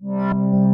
Música